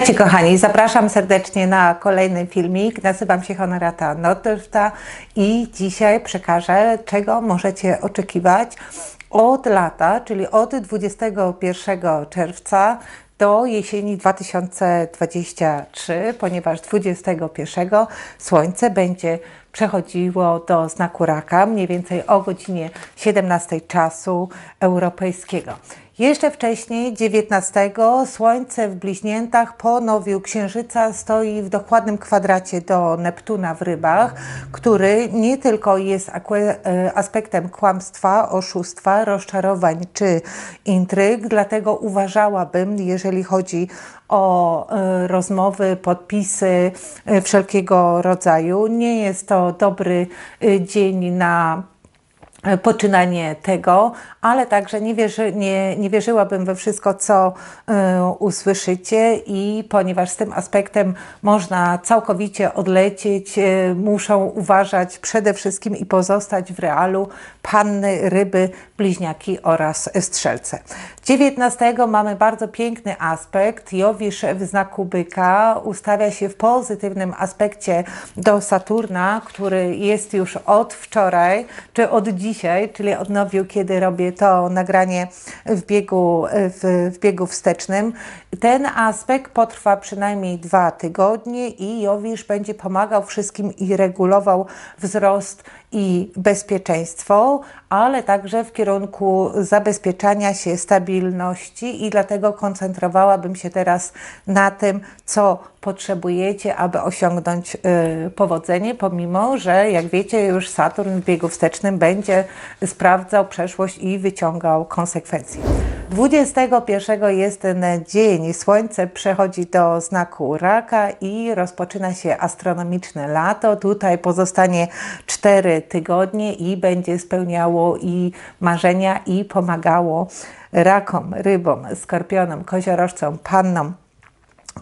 Witajcie kochani, zapraszam serdecznie na kolejny filmik. Nazywam się Honorata Nordorfta i dzisiaj przekażę, czego możecie oczekiwać od lata, czyli od 21 czerwca do jesieni 2023, ponieważ 21 Słońce będzie przechodziło do znaku raka mniej więcej o godzinie 17 czasu europejskiego. Jeszcze wcześniej, 19, Słońce w bliźniętach po nowiu Księżyca stoi w dokładnym kwadracie do Neptuna w rybach, który nie tylko jest e, aspektem kłamstwa, oszustwa, rozczarowań czy intryg, dlatego uważałabym, jeżeli chodzi o e, rozmowy, podpisy e, wszelkiego rodzaju, nie jest to dobry dzień na E, poczynanie tego, ale także nie, wierzy, nie, nie wierzyłabym we wszystko, co y, usłyszycie i ponieważ z tym aspektem można całkowicie odlecieć, y, muszą uważać przede wszystkim i pozostać w realu panny, ryby, bliźniaki oraz strzelce. 19 mamy bardzo piękny aspekt. Jowisz w znaku byka ustawia się w pozytywnym aspekcie do Saturna, który jest już od wczoraj, czy od dzisiaj, czyli odnowił, kiedy robię to nagranie w biegu, w, w biegu wstecznym. Ten aspekt potrwa przynajmniej dwa tygodnie i Jowisz będzie pomagał wszystkim i regulował wzrost i bezpieczeństwo, ale także w kierunku zabezpieczania się stabilności i dlatego koncentrowałabym się teraz na tym, co potrzebujecie, aby osiągnąć y, powodzenie, pomimo, że jak wiecie, już Saturn w biegu wstecznym będzie sprawdzał przeszłość i wyciągał konsekwencje. 21 jest ten dzień, Słońce przechodzi do znaku raka i rozpoczyna się astronomiczne lato. Tutaj pozostanie 4 tygodnie i będzie spełniało i marzenia i pomagało rakom, rybom, skorpionom, koziorożcom, pannom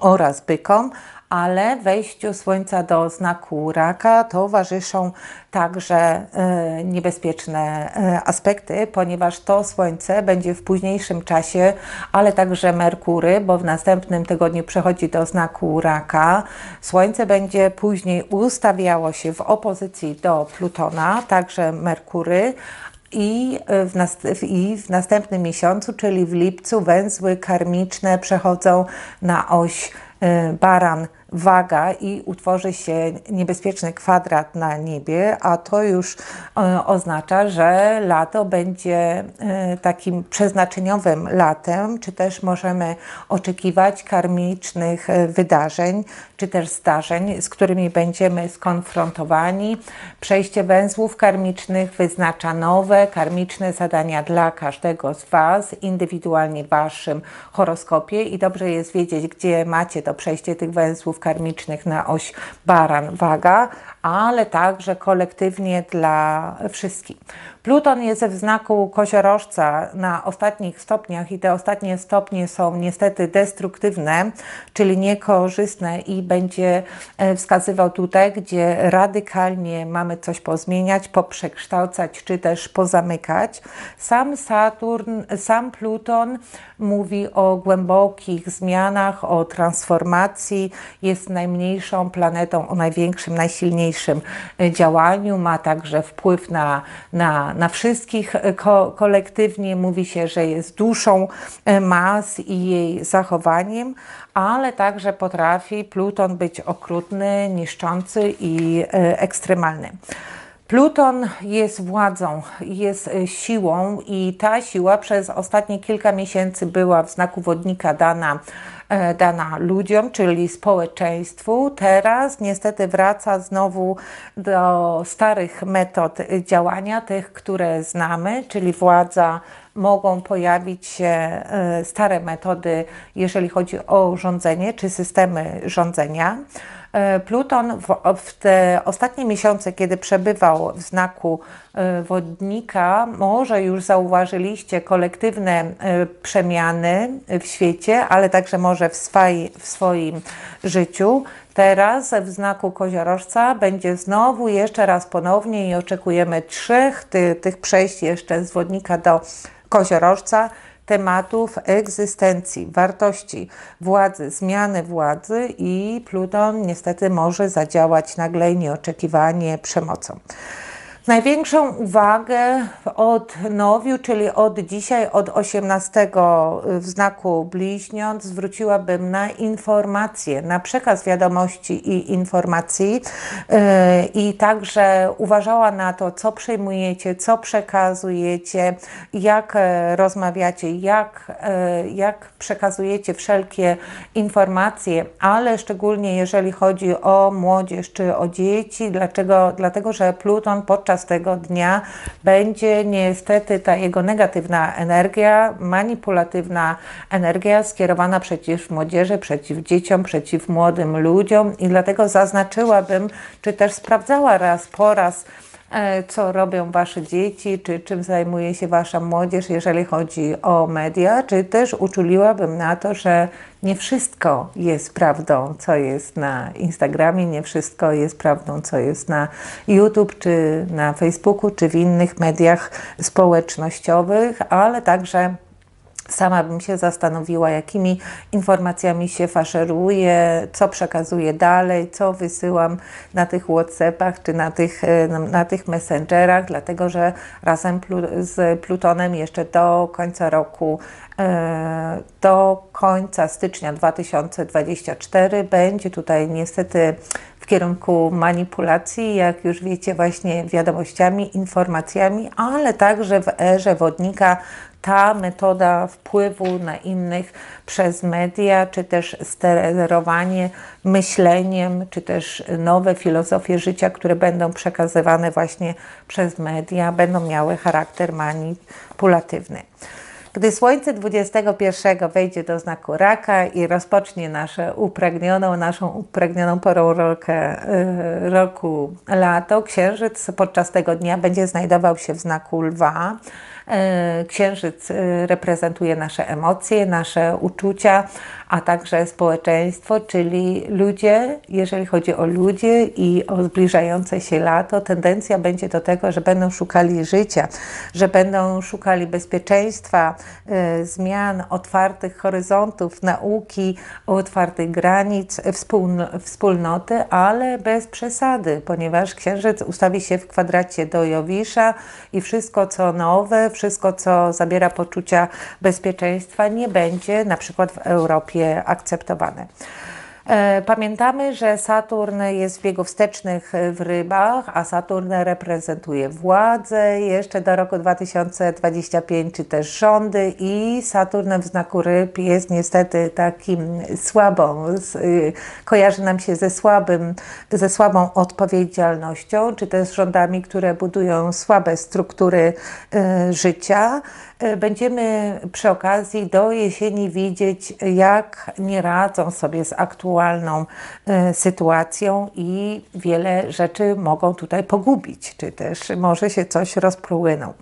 oraz bykom, ale wejściu Słońca do znaku raka towarzyszą także e, niebezpieczne e, aspekty, ponieważ to Słońce będzie w późniejszym czasie, ale także Merkury, bo w następnym tygodniu przechodzi do znaku raka. Słońce będzie później ustawiało się w opozycji do Plutona, także Merkury, i w, I w następnym miesiącu, czyli w lipcu, węzły karmiczne przechodzą na oś baran waga i utworzy się niebezpieczny kwadrat na niebie, a to już e, oznacza, że lato będzie e, takim przeznaczeniowym latem, czy też możemy oczekiwać karmicznych e, wydarzeń, czy też zdarzeń, z którymi będziemy skonfrontowani. Przejście węzłów karmicznych wyznacza nowe karmiczne zadania dla każdego z Was, indywidualnie w Waszym horoskopie i dobrze jest wiedzieć, gdzie macie to przejście tych węzłów karmicznych na oś baran-waga, ale także kolektywnie dla wszystkich. Pluton jest w znaku koziorożca na ostatnich stopniach i te ostatnie stopnie są niestety destruktywne, czyli niekorzystne i będzie e, wskazywał tutaj, gdzie radykalnie mamy coś pozmieniać, poprzekształcać czy też pozamykać. Sam Saturn, sam Pluton mówi o głębokich zmianach, o transformacji, jest najmniejszą planetą o największym, najsilniejszym e, działaniu, ma także wpływ na, na na wszystkich e, ko kolektywnie. Mówi się, że jest duszą e, mas i jej zachowaniem, ale także potrafi Pluton być okrutny, niszczący i e, ekstremalny. Pluton jest władzą, jest siłą i ta siła przez ostatnie kilka miesięcy była w znaku wodnika dana dana ludziom, czyli społeczeństwu. Teraz niestety wraca znowu do starych metod działania, tych, które znamy, czyli władza mogą pojawić się e, stare metody, jeżeli chodzi o rządzenie czy systemy rządzenia. E, Pluton w, te ostatnie miesiące, kiedy przebywał w znaku e, wodnika, może już zauważyliście kolektywne przemiany w świecie, ale także może w, swoi, w swoim życiu. Teraz w znaku koziorożca będzie znowu jeszcze raz ponownie i oczekujemy trzech ty, tych przejść jeszcze z wodnika do koziorożca, tematów egzystencji, wartości władzy, zmiany władzy i Pluton niestety może zadziałać nagle i nieoczekiwanie przemocą. Największą uwagę od nowiu, czyli od dzisiaj, od 18 w znaku bliźniąt, zwróciłabym na informacje, na przekaz wiadomości i informacji yy, i także uważała na to, co przejmujecie, co przekazujecie, jak e, rozmawiacie, jak, e, jak przekazujecie wszelkie informacje, ale szczególnie jeżeli chodzi o młodzież czy o dzieci. Dlaczego? Dlatego, że Pluton podczas tego dnia będzie niestety ta jego negatywna energia, manipulatywna energia skierowana przeciw młodzieży, przeciw dzieciom, przeciw młodym ludziom. I dlatego zaznaczyłabym, czy też sprawdzała raz po raz, co robią Wasze dzieci, czy czym zajmuje się Wasza młodzież, jeżeli chodzi o media, czy też uczuliłabym na to, że nie wszystko jest prawdą, co jest na Instagramie, nie wszystko jest prawdą, co jest na YouTube, czy na Facebooku, czy w innych mediach społecznościowych, ale także Sama bym się zastanowiła, jakimi informacjami się faszeruję, co przekazuję dalej, co wysyłam na tych WhatsAppach czy na tych, e, na tych Messengerach, dlatego że razem z Plutonem jeszcze do końca roku, e, do końca stycznia 2024 będzie tutaj niestety w kierunku manipulacji, jak już wiecie, właśnie wiadomościami, informacjami, ale także w erze wodnika ta metoda wpływu na innych przez media, czy też sterowanie myśleniem, czy też nowe filozofie życia, które będą przekazywane właśnie przez media, będą miały charakter manipulatywny. Gdy Słońce 21 wejdzie do znaku raka i rozpocznie nasze upragnioną, naszą upragnioną porą roku, roku lato, Księżyc podczas tego dnia będzie znajdował się w znaku lwa. E, księżyc e, reprezentuje nasze emocje, nasze uczucia, a także społeczeństwo, czyli ludzie, jeżeli chodzi o ludzie i o zbliżające się lato, tendencja będzie do tego, że będą szukali życia, że będą szukali bezpieczeństwa, y, zmian, otwartych horyzontów, nauki, otwartych granic, wspólnoty, ale bez przesady, ponieważ księżyc ustawi się w kwadracie do Jowisza i wszystko co nowe, wszystko co zabiera poczucia bezpieczeństwa nie będzie na przykład w Europie akceptowane. E, pamiętamy, że Saturn jest w biegu wstecznych w rybach, a Saturn reprezentuje władzę jeszcze do roku 2025, czy też rządy i Saturn w znaku ryb jest niestety takim słabą, y, kojarzy nam się ze, słabym, ze słabą odpowiedzialnością, czy też rządami, które budują słabe struktury y, życia. E, będziemy przy okazji do jesieni widzieć, jak nie radzą sobie z aktualną e, sytuacją i wiele rzeczy mogą tutaj pogubić, czy też może się coś rozpłynął.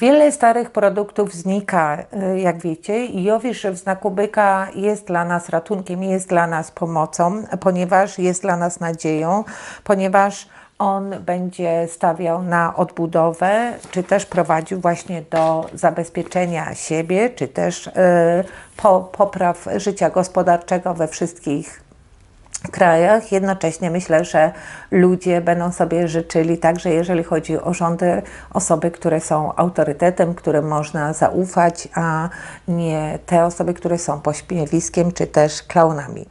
Wiele starych produktów znika, e, jak wiecie, i Jowisz w znaku byka jest dla nas ratunkiem, jest dla nas pomocą, ponieważ jest dla nas nadzieją, ponieważ on będzie stawiał na odbudowę, czy też prowadził właśnie do zabezpieczenia siebie, czy też y, po, popraw życia gospodarczego we wszystkich krajach. Jednocześnie myślę, że ludzie będą sobie życzyli także, jeżeli chodzi o rządy, osoby, które są autorytetem, którym można zaufać, a nie te osoby, które są pośmiewiskiem czy też klaunami.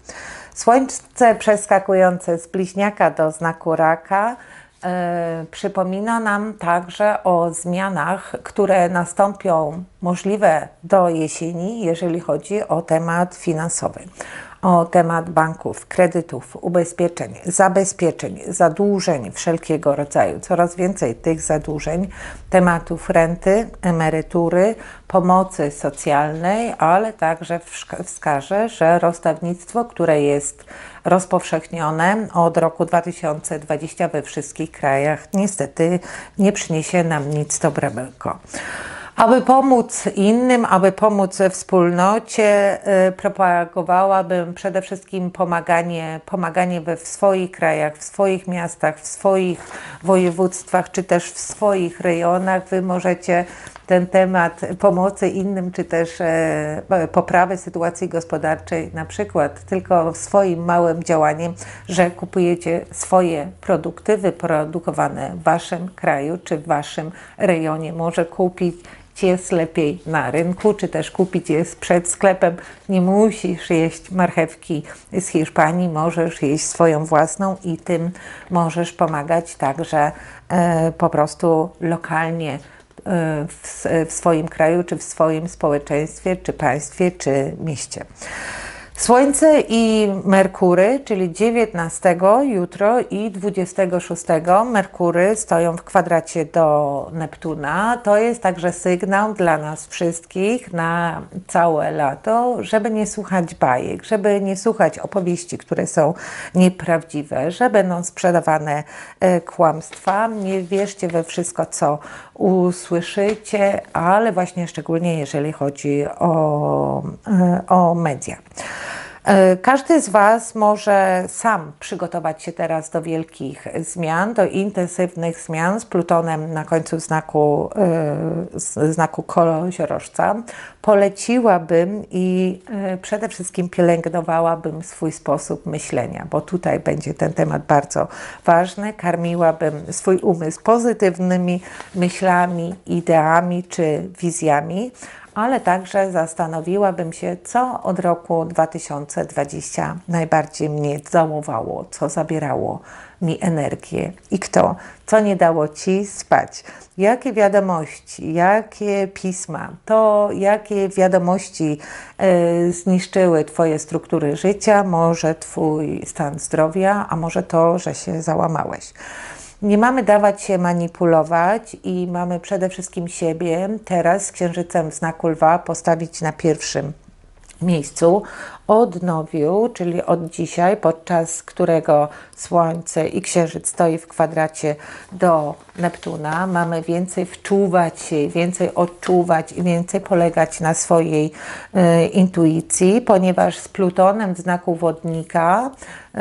Słońce przeskakujące z bliźniaka do znaku raka e, przypomina nam także o zmianach, które nastąpią możliwe do jesieni, jeżeli chodzi o temat finansowy o temat banków, kredytów, ubezpieczeń, zabezpieczeń, zadłużeń wszelkiego rodzaju. Coraz więcej tych zadłużeń, tematów renty, emerytury, pomocy socjalnej, ale także wskażę, że rozstawnictwo, które jest rozpowszechnione od roku 2020 we wszystkich krajach, niestety nie przyniesie nam nic dobrego. Aby pomóc innym, aby pomóc wspólnocie, y, propagowałabym przede wszystkim pomaganie, pomaganie we w swoich krajach, w swoich miastach, w swoich województwach, czy też w swoich rejonach. Wy możecie ten temat pomocy innym, czy też e, poprawy sytuacji gospodarczej, na przykład tylko swoim małym działaniem, że kupujecie swoje produkty wyprodukowane w Waszym kraju, czy w Waszym rejonie. Może kupić jest lepiej na rynku, czy też kupić je przed sklepem. Nie musisz jeść marchewki z Hiszpanii, możesz jeść swoją własną i tym możesz pomagać także e, po prostu lokalnie e, w, w swoim kraju, czy w swoim społeczeństwie, czy państwie, czy mieście. Słońce i Merkury, czyli 19 jutro i 26 Merkury stoją w kwadracie do Neptuna. To jest także sygnał dla nas wszystkich na całe lato, żeby nie słuchać bajek, żeby nie słuchać opowieści, które są nieprawdziwe, że będą sprzedawane e, kłamstwa. Nie wierzcie we wszystko, co usłyszycie, ale właśnie szczególnie jeżeli chodzi o, e, o media. E, każdy z Was może sam przygotować się teraz do wielkich zmian, do intensywnych zmian z Plutonem na końcu znaku, e, znaku koziorożca. Poleciłabym i e, przede wszystkim pielęgnowałabym swój sposób myślenia, bo tutaj będzie ten temat bardzo ważny. Karmiłabym swój umysł pozytywnymi myślami, ideami czy wizjami, ale także zastanowiłabym się, co od roku 2020 najbardziej mnie załowało, co zabierało mi energię i kto, co nie dało Ci spać. Jakie wiadomości, jakie pisma, to jakie wiadomości y, zniszczyły Twoje struktury życia, może Twój stan zdrowia, a może to, że się załamałeś. Nie mamy dawać się manipulować i mamy przede wszystkim siebie teraz z księżycem w znaku lwa postawić na pierwszym miejscu odnowiu, czyli od dzisiaj, podczas którego Słońce i Księżyc stoi w kwadracie do Neptuna, mamy więcej wczuwać się, więcej odczuwać i więcej polegać na swojej y, intuicji, ponieważ z Plutonem w znaku wodnika y,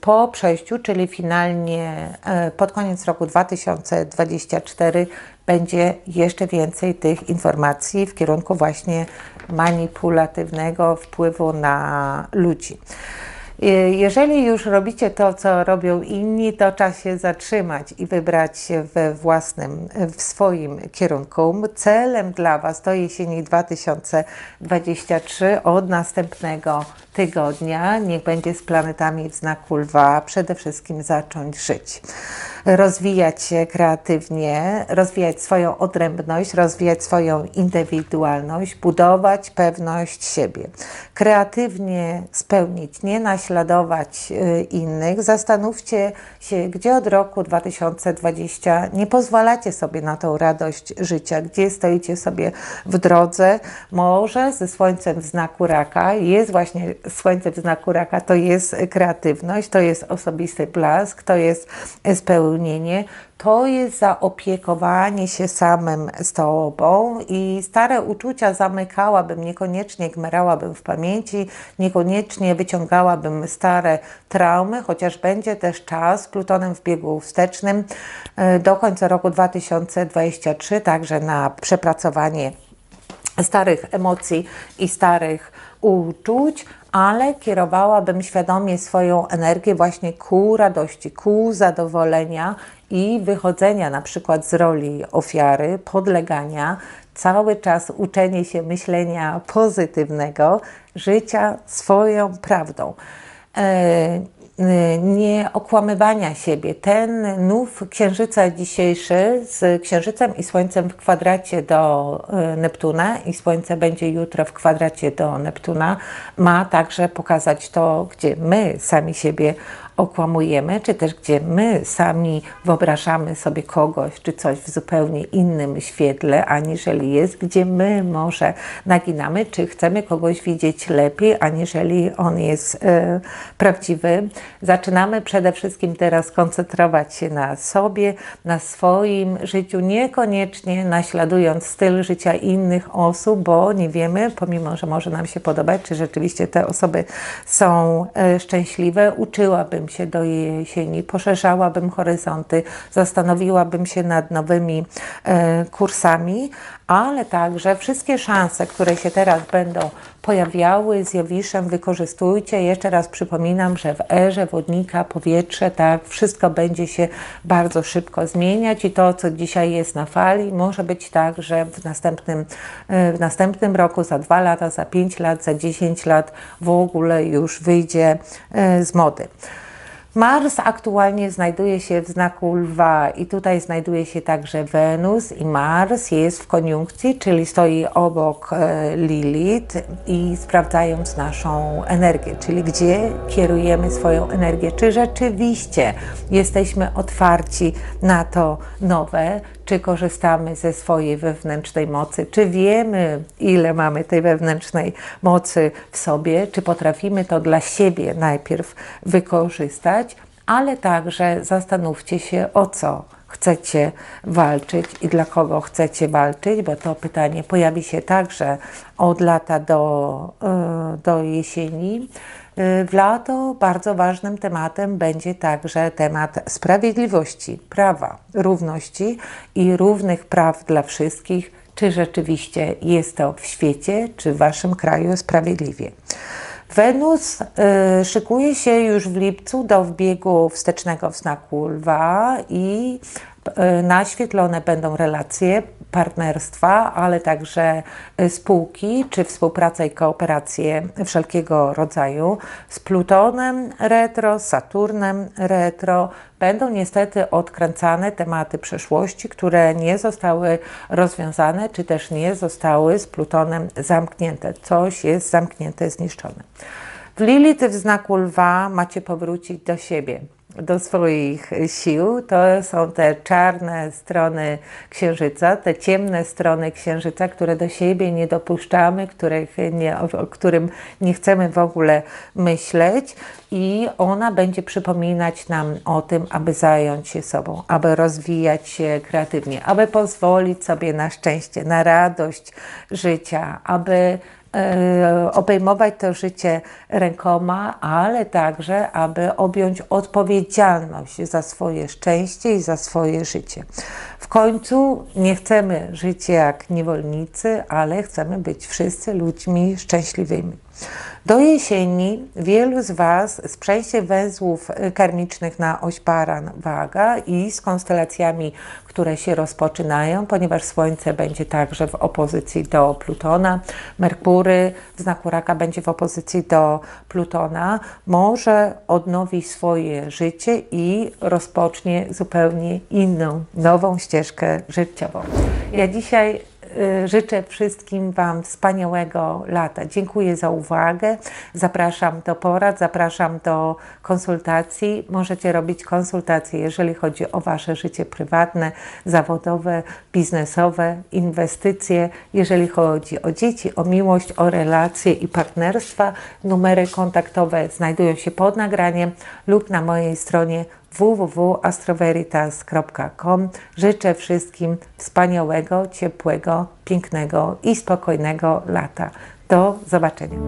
po przejściu, czyli finalnie y, pod koniec roku 2024 będzie jeszcze więcej tych informacji w kierunku właśnie manipulatywnego wpływu na ludzi. Jeżeli już robicie to, co robią inni, to czas się zatrzymać i wybrać się we własnym, w swoim kierunku. Celem dla Was to jesieni 2023 od następnego tygodnia. Niech będzie z planetami w znaku lwa przede wszystkim zacząć żyć rozwijać się kreatywnie, rozwijać swoją odrębność, rozwijać swoją indywidualność, budować pewność siebie. Kreatywnie spełnić, nie naśladować y, innych. Zastanówcie się, gdzie od roku 2020 nie pozwalacie sobie na tą radość życia, gdzie stoicie sobie w drodze. Może ze słońcem w znaku raka, jest właśnie słońce w znaku raka, to jest kreatywność, to jest osobisty blask, to jest spełnienie to jest zaopiekowanie się samym z tobą i stare uczucia zamykałabym, niekoniecznie gmerałabym w pamięci, niekoniecznie wyciągałabym stare traumy, chociaż będzie też czas Plutonem w biegu wstecznym e, do końca roku 2023, także na przepracowanie starych emocji i starych uczuć, ale kierowałabym świadomie swoją energię właśnie ku radości, ku zadowolenia i wychodzenia na przykład z roli ofiary, podlegania, cały czas uczenie się myślenia pozytywnego, życia swoją prawdą. E, Y, nie okłamywania siebie. Ten nów księżyca dzisiejszy z księżycem i słońcem w kwadracie do y, Neptuna i słońce będzie jutro w kwadracie do Neptuna, ma także pokazać to, gdzie my sami siebie okłamujemy, czy też gdzie my sami wyobrażamy sobie kogoś czy coś w zupełnie innym świetle, aniżeli jest, gdzie my może naginamy, czy chcemy kogoś widzieć lepiej, aniżeli on jest e, prawdziwy. Zaczynamy przede wszystkim teraz koncentrować się na sobie, na swoim życiu, niekoniecznie naśladując styl życia innych osób, bo nie wiemy, pomimo, że może nam się podobać, czy rzeczywiście te osoby są e, szczęśliwe. Uczyłabym się do jesieni, poszerzałabym horyzonty, zastanowiłabym się nad nowymi e, kursami, ale także wszystkie szanse, które się teraz będą pojawiały z Jowiszem, wykorzystujcie. Jeszcze raz przypominam, że w erze wodnika, powietrze, tak, wszystko będzie się bardzo szybko zmieniać i to, co dzisiaj jest na fali, może być tak, że w następnym, e, w następnym roku, za dwa lata, za pięć lat, za dziesięć lat w ogóle już wyjdzie e, z mody. Mars aktualnie znajduje się w znaku lwa i tutaj znajduje się także Wenus i Mars jest w koniunkcji, czyli stoi obok e, Lilith i sprawdzając naszą energię, czyli gdzie kierujemy swoją energię, czy rzeczywiście jesteśmy otwarci na to nowe, czy korzystamy ze swojej wewnętrznej mocy, czy wiemy, ile mamy tej wewnętrznej mocy w sobie, czy potrafimy to dla siebie najpierw wykorzystać, ale także zastanówcie się, o co chcecie walczyć i dla kogo chcecie walczyć, bo to pytanie pojawi się także od lata do, e, do jesieni. W lato bardzo ważnym tematem będzie także temat sprawiedliwości, prawa, równości i równych praw dla wszystkich. Czy rzeczywiście jest to w świecie, czy w Waszym kraju sprawiedliwie? Wenus y, szykuje się już w lipcu do wbiegu wstecznego w znaku lwa i y, naświetlone będą relacje partnerstwa, ale także y, spółki, czy współpraca i kooperacje wszelkiego rodzaju z Plutonem retro, z Saturnem retro. Będą niestety odkręcane tematy przeszłości, które nie zostały rozwiązane, czy też nie zostały z Plutonem zamknięte. Coś jest zamknięte, zniszczone. W Lilith w znaku lwa macie powrócić do siebie do swoich sił, to są te czarne strony księżyca, te ciemne strony księżyca, które do siebie nie dopuszczamy, których nie, o którym nie chcemy w ogóle myśleć. I ona będzie przypominać nam o tym, aby zająć się sobą, aby rozwijać się kreatywnie, aby pozwolić sobie na szczęście, na radość życia, aby obejmować to życie rękoma, ale także, aby objąć odpowiedzialność za swoje szczęście i za swoje życie. W końcu nie chcemy żyć jak niewolnicy, ale chcemy być wszyscy ludźmi szczęśliwymi. Do jesieni wielu z Was z przejściem węzłów karmicznych na oś Baran-Waga i z konstelacjami, które się rozpoczynają, ponieważ Słońce będzie także w opozycji do Plutona, Merkury w znaku Raka będzie w opozycji do Plutona, może odnowi swoje życie i rozpocznie zupełnie inną, nową ścieżkę życiową. Ja dzisiaj Y, życzę wszystkim Wam wspaniałego lata. Dziękuję za uwagę. Zapraszam do porad, zapraszam do konsultacji. Możecie robić konsultacje, jeżeli chodzi o Wasze życie prywatne, zawodowe, biznesowe, inwestycje, jeżeli chodzi o dzieci, o miłość, o relacje i partnerstwa. Numery kontaktowe znajdują się pod nagraniem lub na mojej stronie www.astroveritas.com. Życzę wszystkim wspaniałego, ciepłego, pięknego i spokojnego lata. Do zobaczenia.